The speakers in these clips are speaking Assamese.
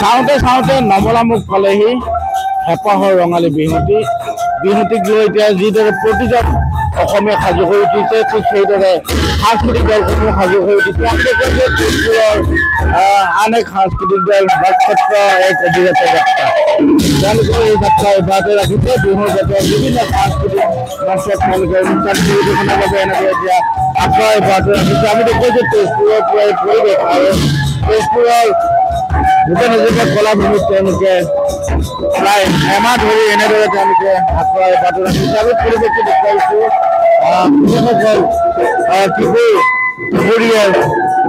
চাওঁতে চাওঁতে নমলামুখ পালেহি হেঁপাহৰ ৰঙালী বিহুতি বিহুটিক লৈ এতিয়া যিদৰে প্ৰতিজন অসমীয়া সাজু হৈ উঠিছে ঠিক সেইদৰে সাংস্কৃতিক দলসমূহ সাজু হৈ উঠিছে। আন এক সাংস্কৃতিক দল নক্ষত্ৰ এক অবিৰত যাত্ৰা। তেওঁলোকে এই যাত্ৰা অব্যাহত ৰাখিছে। বিহুৰ যাতে বিভিন্ন সাংস্কৃতিক মঞ্চত তেওঁলোকে অনুষ্ঠান পৰিৱেশনৰ বাবে এনেকৈ এতিয়া যাত্ৰা অব্যাহত ৰাখিছে। আমি দেখোঁ যে তেজপুৰৰ পৰা এই পৰিৱেশ আৰু তেজপুৰৰ গোটেই নিজকে কলাভূমিত তেওঁলোকে প্ৰায় এমাহ ধৰি এনেদৰে তেওঁলোকে আখৰা অব্যাহত ৰাখিছে। আমি পৰিৱেশটো দেখুৱাইছোঁ। আহ, কিশোৰ কিশোৰীয়ে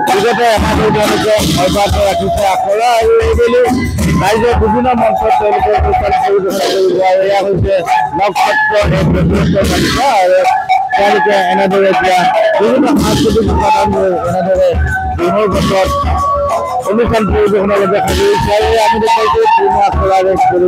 বিগত এমাহ ধৰি তেওঁলোকে অব্যাহত ৰাখিছে আখৰা আৰু এইবেলি ৰাইজৰ বিভিন্ন মঞ্চত তেওঁলোকে পৰিৱেশন কৰিব আৰু এয়া হৈছে নক্ষত্ৰ এক নতুনত্ব তালিকা আৰু তেওঁলোকে এনেদৰে এতিয়া বিভিন্ন সাংস্কৃতিক উপাদান লৈ এনেদৰে বিহুৰ বছৰত অনুষ্ঠান পরিবেশনা দেখা গেছে আমাদের কাছে পূর্ণ আত্মলাভ করে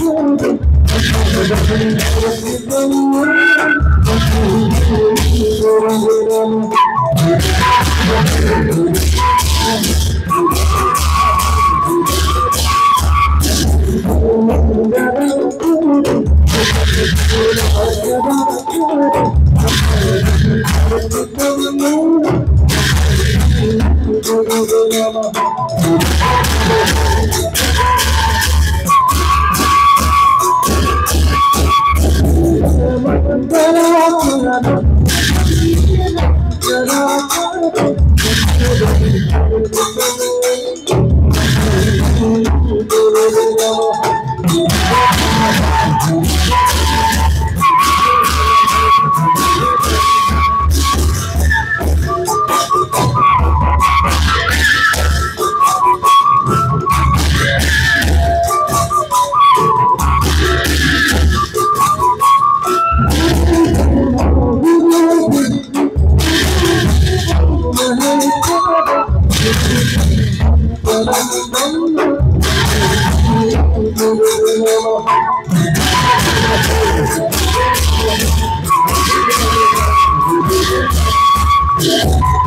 I'm Yeah.